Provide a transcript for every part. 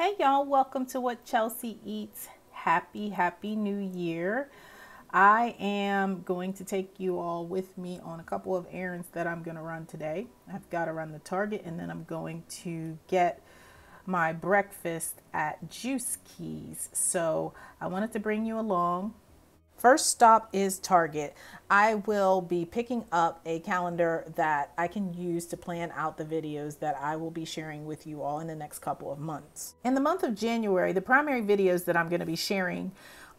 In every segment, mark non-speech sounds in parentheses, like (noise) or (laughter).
Hey y'all, welcome to What Chelsea Eats. Happy, happy new year. I am going to take you all with me on a couple of errands that I'm going to run today. I've got to run the Target and then I'm going to get my breakfast at Juicekeys. So I wanted to bring you along. First stop is Target. I will be picking up a calendar that I can use to plan out the videos that I will be sharing with you all in the next couple of months. In the month of January, the primary videos that I'm going to be sharing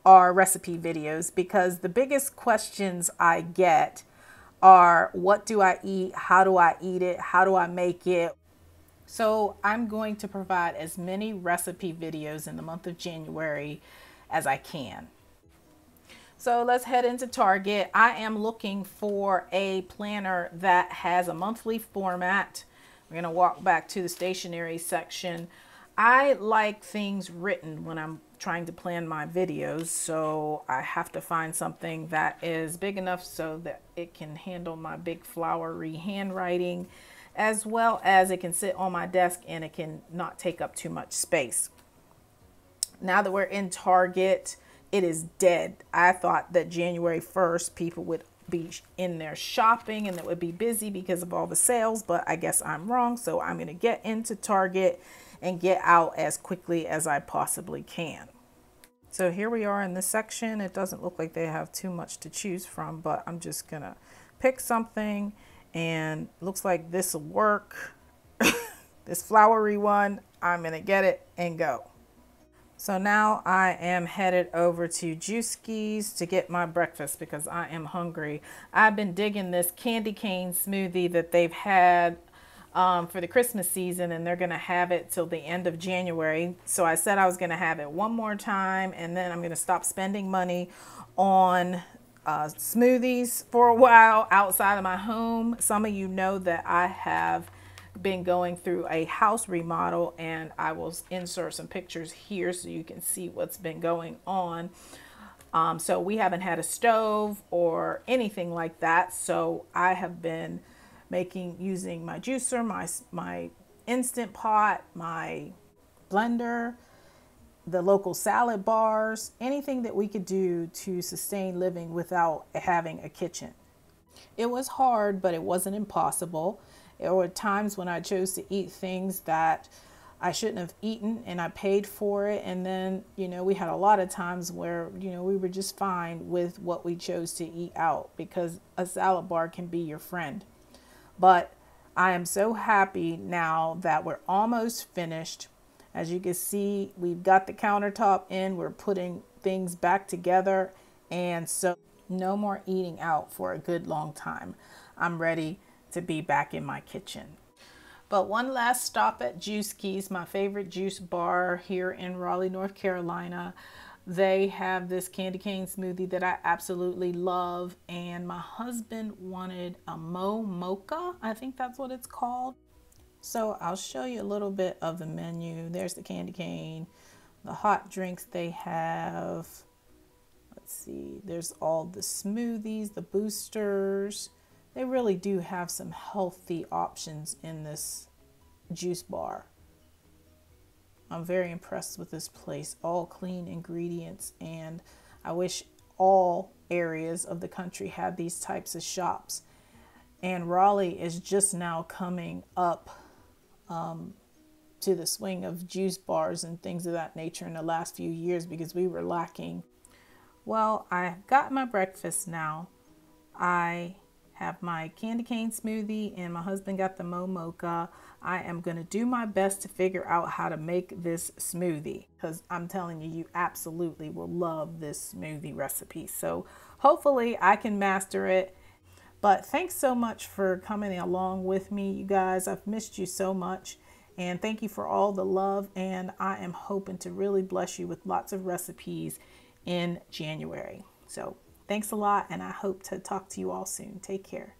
are recipe videos because the biggest questions I get are what do I eat? How do I eat it? How do I make it? So I'm going to provide as many recipe videos in the month of January as I can. So let's head into Target. I am looking for a planner that has a monthly format. We're going to walk back to the stationery section. I like things written when I'm trying to plan my videos, so I have to find something that is big enough so that it can handle my big flowery handwriting, as well as it can sit on my desk and it can not take up too much space. Now that we're in Target, it is dead. I thought that January 1st people would be in there shopping and it would be busy because of all the sales, but I guess I'm wrong. So I'm going to get into Target and get out as quickly as I possibly can. So here we are in this section. It doesn't look like they have too much to choose from, but I'm just going to pick something and looks like this will work. (laughs) this flowery one, I'm going to get it and go. So now I am headed over to Juicekeys to get my breakfast because I am hungry. I've been digging this candy cane smoothie that they've had um, for the Christmas season and they're going to have it till the end of January. So I said I was going to have it one more time and then I'm going to stop spending money on uh, smoothies for a (laughs) while outside of my home. Some of you know that I have been going through a house remodel and I will insert some pictures here so you can see what's been going on. Um, so we haven't had a stove or anything like that. So I have been making using my juicer, my, my instant pot, my blender, the local salad bars, anything that we could do to sustain living without having a kitchen. It was hard, but it wasn't impossible. There were times when I chose to eat things that I shouldn't have eaten and I paid for it. And then, you know, we had a lot of times where, you know, we were just fine with what we chose to eat out because a salad bar can be your friend. But I am so happy now that we're almost finished. As you can see, we've got the countertop in, we're putting things back together. And so no more eating out for a good long time. I'm ready to be back in my kitchen. But one last stop at Juicekeys, my favorite juice bar here in Raleigh, North Carolina. They have this candy cane smoothie that I absolutely love. And my husband wanted a Mo Mocha. I think that's what it's called. So I'll show you a little bit of the menu. There's the candy cane, the hot drinks they have. Let's see, there's all the smoothies, the boosters they really do have some healthy options in this juice bar. I'm very impressed with this place. All clean ingredients, and I wish all areas of the country had these types of shops. And Raleigh is just now coming up um, to the swing of juice bars and things of that nature in the last few years because we were lacking. Well, I got my breakfast now. I have my candy cane smoothie and my husband got the Mo Mocha. I am going to do my best to figure out how to make this smoothie because I'm telling you, you absolutely will love this smoothie recipe. So hopefully I can master it. But thanks so much for coming along with me, you guys. I've missed you so much. And thank you for all the love. And I am hoping to really bless you with lots of recipes in January. So Thanks a lot, and I hope to talk to you all soon. Take care.